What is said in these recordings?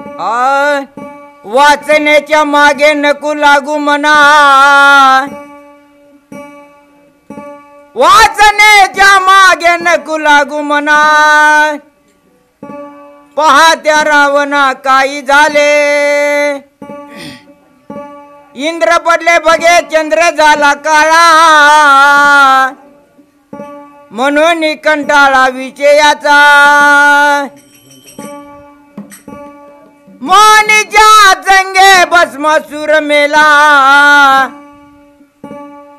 आ, वाचण्याच्या मागे नको लागू म्हणा. वाचण्याच्या मागे नको लागू म्हणा. पाहत्या रावणा काही झाले. इंद्र पडले बघे चंद्र झाला काळा. म्हणून कंटाळा विजयाचा. मोनीच्या जंगे भस्मासूर मेला.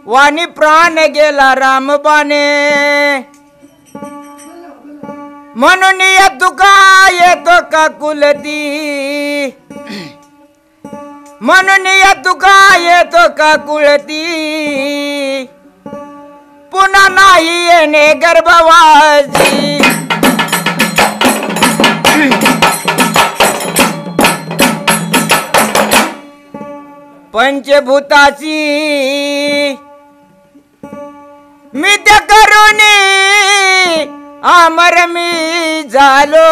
वाणी प्राण गेला रामबाने म्हणून या तुका येतो का कुलती म्हणून या तुका येतो का कुळती पुन्हा नाही येणे गर्भवाजी पंचभूताची. मित्य करुणी आमर मी झालो.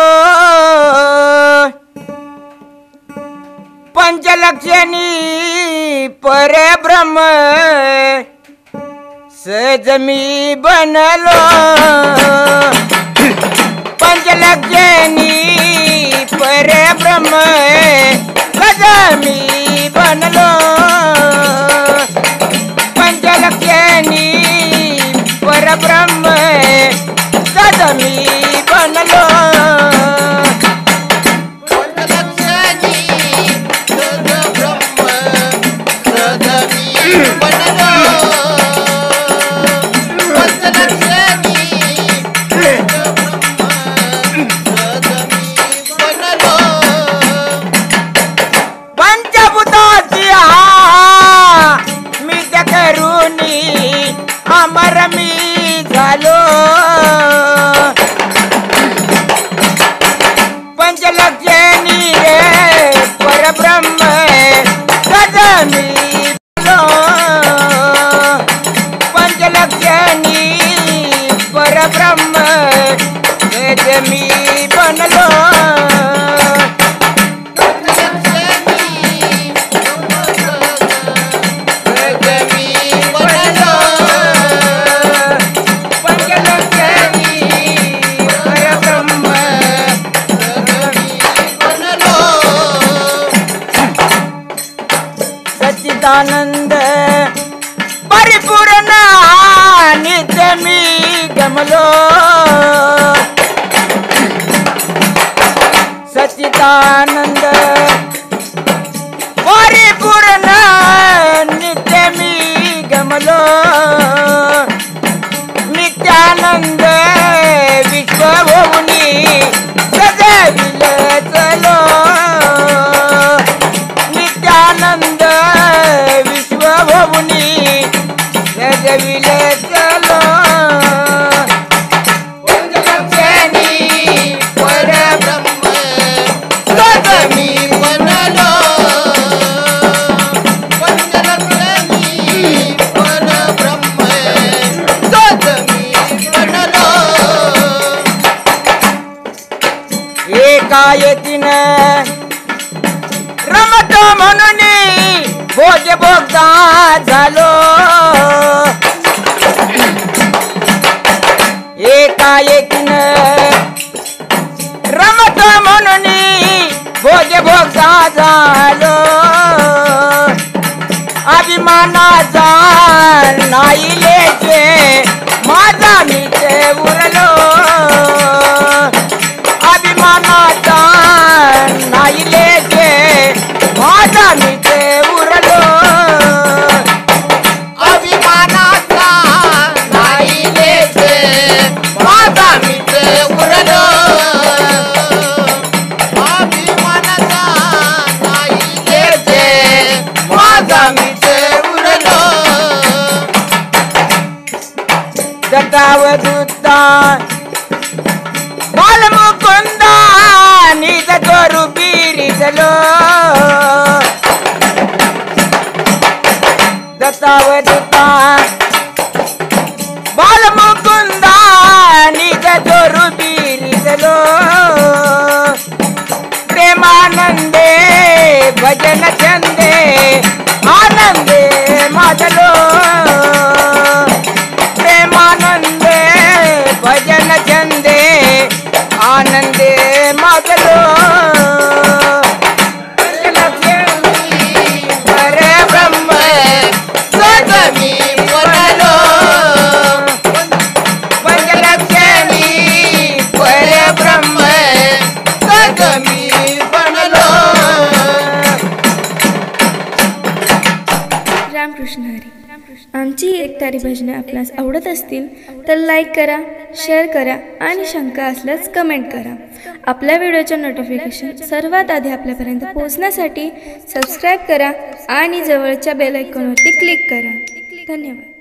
पंचलक्षणी परब्रह्म सहज मी बनलो. पंचलक्षणी परब्रह्म सज मी बनलो पंचलक्षणी परब्रह्म सहज मी बनलो सच्चिदानंद परिपूर्ण नित्य मी गमलो सच्चिदानंद येतीन. रमतो म्हणून भोग भोगता झालो. एका येतीन. रमतो म्हणून भोग भोगता झालो. अभिमानाचा नाही लेचे माझा मी ते उरलो. नाही लेचे माझा मी ते उरलो. अभिमानाचा नाही लेचे माझा मित्र उरलो. अभिमानाचा नाही लेचे माझा मित्र उरलो. जटावदूता बालमुकुंदा निज करू దిశలో ప్రేమానందే భజన చందే ఆనందే మాటలో आमची एक एकतारी भजनं आपणास आवडत असतील तर लाईक करा शेअर करा आणि शंका असल्यास कमेंट करा. आपल्या व्हिडिओच्या नोटिफिकेशन सर्वात आधी आपल्यापर्यंत पोहोचण्यासाठी सबस्क्राईब करा आणि जवळच्या बेल आयकॉनवरती क्लिक करा. धन्यवाद.